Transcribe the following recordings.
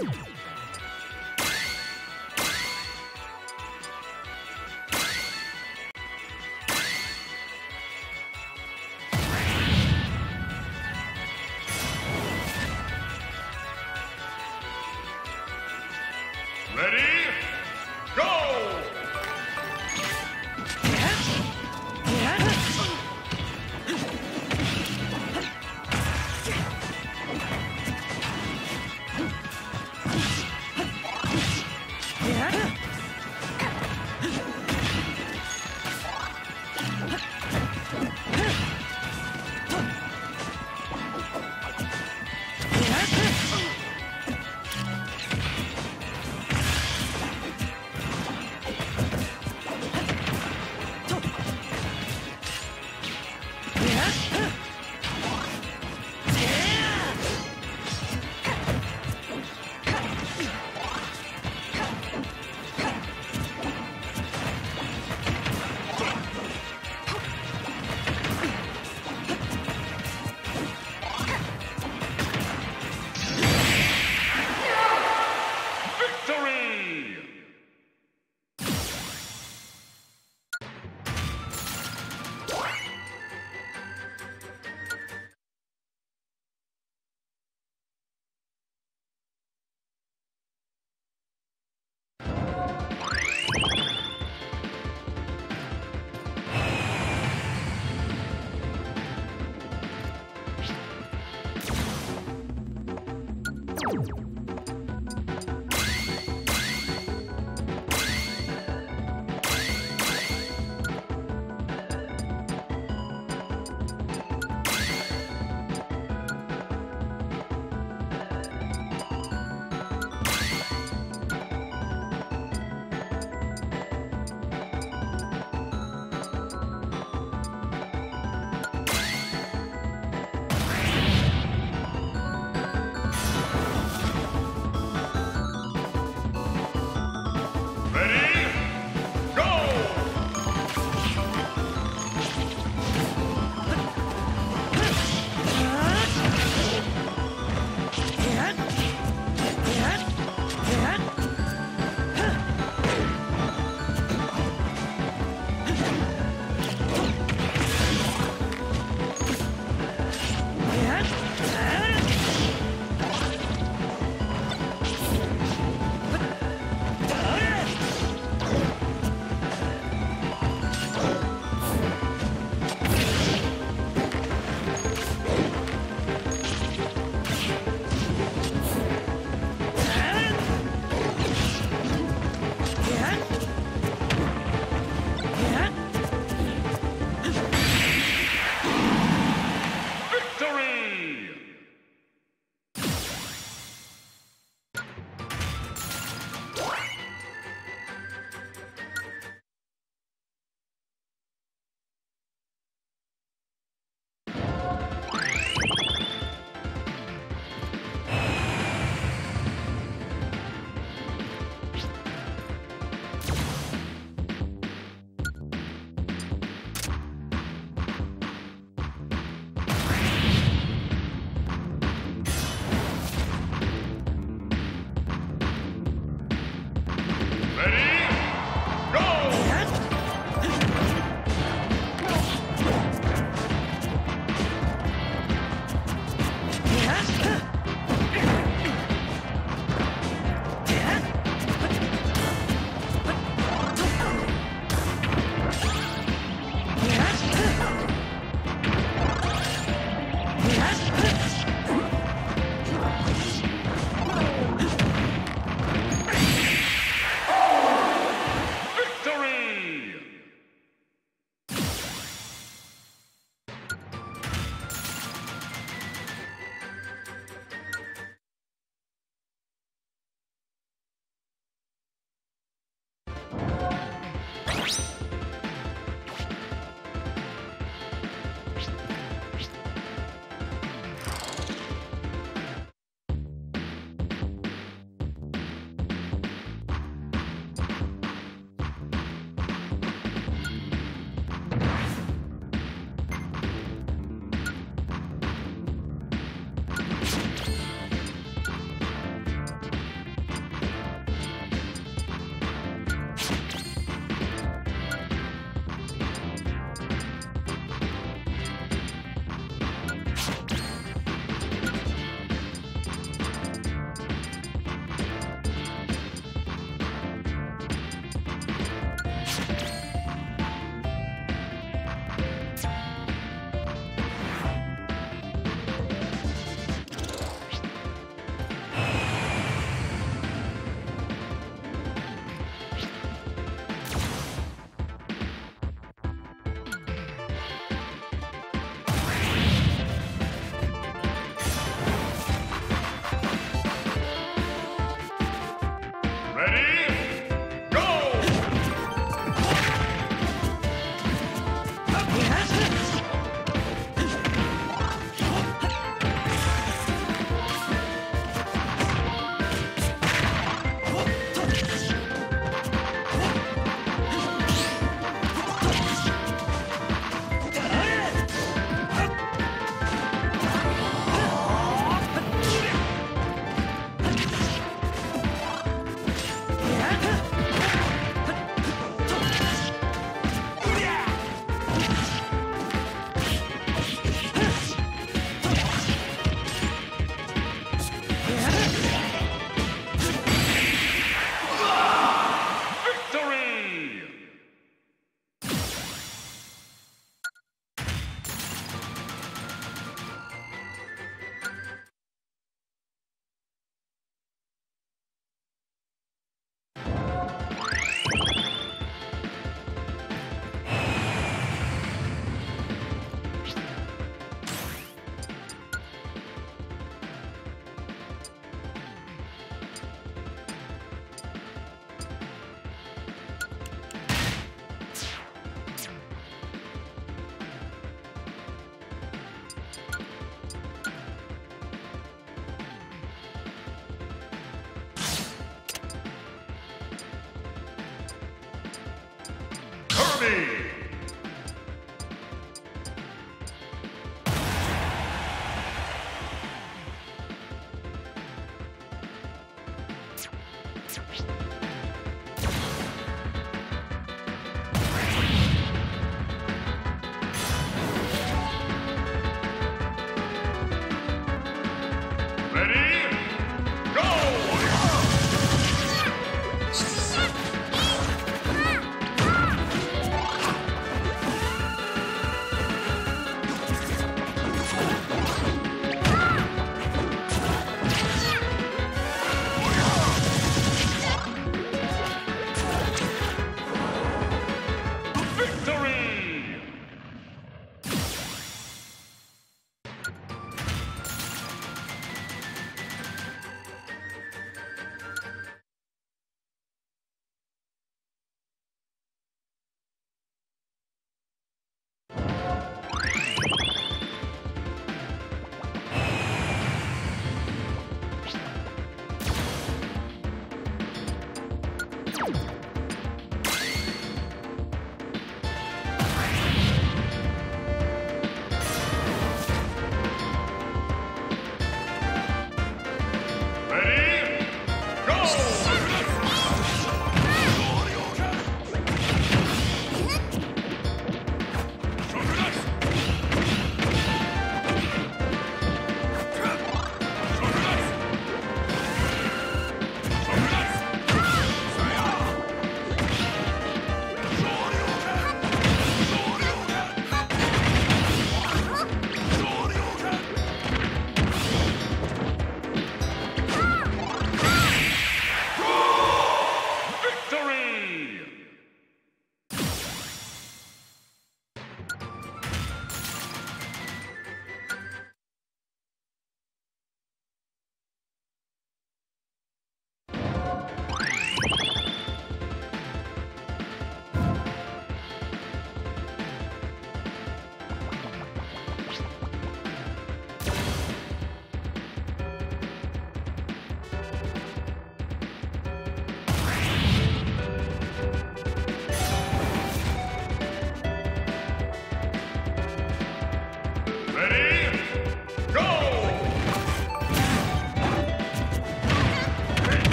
Ready? Victory!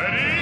Ready?